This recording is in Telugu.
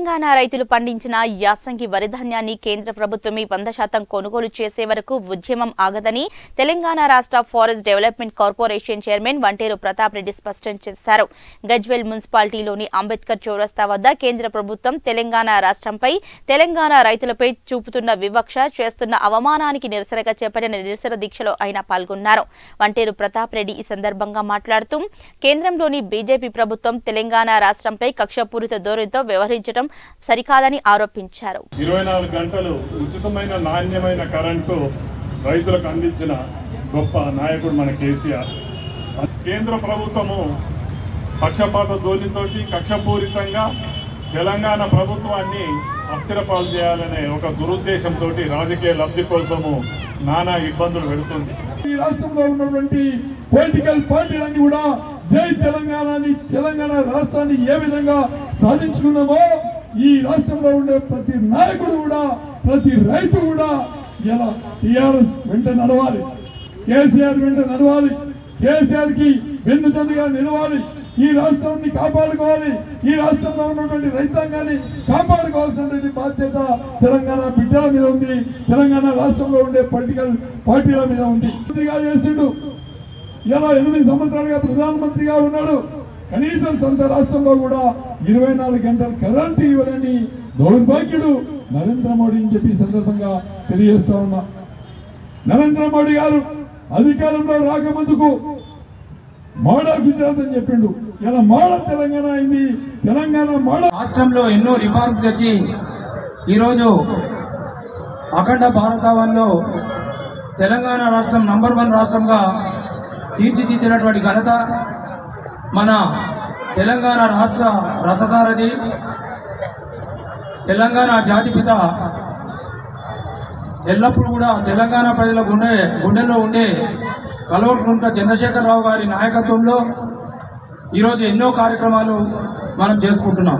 తెలంగాణ రైతులు పండించిన యాసంగి వరిధాన్యాన్ని కేంద్ర ప్రభుత్వమే వంద శాతం కొనుగోలు చేసే వరకు ఉద్యమం ఆగదని తెలంగాణ రాష్ట్ర forest development corporation chairman Vanteru Pratap Reddy స్పష్టం చేశారు. గజ్వెల్ మున్సిపాలిటీలోని అంబేద్కర్ చౌరస్తా వద్ద కేంద్ర ప్రభుత్వం తెలంగాణ రాష్ట్రంపై తెలంగాణ రైతులపై చూపుతున్న వివక్ష చేస్తున్న అవమానానికి నిరసనగా చేపట్టిన నిరసన దీక్షలో ఆయన పాల్గొన్నారు. వంటేరు ప్రతాప్ రెడ్డి ఈ సందర్భంగా మాట్లాడుతూ కేంద్రంలోని బీజేపీ ప్రభుత్వం తెలంగాణ రాష్ట్రంపై కక్షపూరిత ధోరణితో వ్యవహరించడం సరికాదని ఆరోపించారు. ఇరవై నాలుగు గంటలు ఉచితమైన నాణ్యమైన కరెంటు రైతులకు అందించిన గొప్ప నాయకుడు మన కేసీఆర్. కేంద్ర ప్రభుత్వము పక్షపాత ధోరణితోటి కక్షపూరితంగా తెలంగాణ ప్రభుత్వాన్ని అస్థిరపాలు చేయాలనే ఒక దురుద్దేశంతో రాజకీయ లబ్ధి కోసము నానా ఇబ్బందులు పెడుతుంది. ఈ రాష్ట్రంలో ఉన్నటువంటి పొలిటికల్ పార్టీలన్నీ కూడా జై తెలంగాణని తెలంగాణ రాష్ట్రాన్ని ఏ విధంగా సాధించుకున్నామో ఈ రాష్ట్రంలో ఉండే ప్రతి నాయకుడు కూడా ప్రతి రైతు కూడా ఇలా టిఆర్ఎస్ వెంట నడవాలి. కేసీఆర్ వెంట నడవాలి. కేసీఆర్కి వెన్నుదన్నుగా నిలవాలి. ఈ రాష్ట్రాన్ని కాపాడుకోవాలి. ఈ రాష్ట్రంలో ఉన్నటువంటి రైతాంగాన్ని కాపాడుకోవాల్సినటువంటి బాధ్యత తెలంగాణ బిడ్డల మీద ఉంది. తెలంగాణ రాష్ట్రంలో ఉండే పొలిటికల్ పార్టీల మీద ఉంది. మంత్రిగా చేసిండు. ఇలా ఎనిమిది సంవత్సరాలుగా ప్రధానమంత్రిగా ఉన్నాడు. కనీసం సొంత రాష్ట్రంలో కూడా ఇరవై నాలుగు గంటలు కరెంటు ఇవ్వలేని దౌర్భాగ్యుడు నరేంద్ర మోడీ అని చెప్పి సందర్భంగా తెలియజేస్తా ఉన్నా. నరేంద్ర మోడీ గారు అధికారంలో రాకముందుకు మోడల్ గుజరాత్ అని చెప్పిండు. ఇలా మోడల్ తెలంగాణ అయింది. తెలంగాణ మోడల్ రాష్ట్రంలో ఎన్నో రిఫార్మ్స్ తెచ్చి ఈరోజు అఖండ భారతావన్లో తెలంగాణ రాష్ట్రం నంబర్ వన్ రాష్ట్రంగా తీర్చిదిద్దినటువంటి ఘనత మన తెలంగాణ రాష్ట్ర రథసారథి తెలంగాణ జాతిపిత ఎల్లప్పుడూ కూడా తెలంగాణ ప్రజల గుండె గుండెల్లో ఉండే కల్వకుంట్ల చంద్రశేఖరరావు గారి నాయకత్వంలో ఈరోజు ఎన్నో కార్యక్రమాలు మనం చేసుకుంటున్నాం.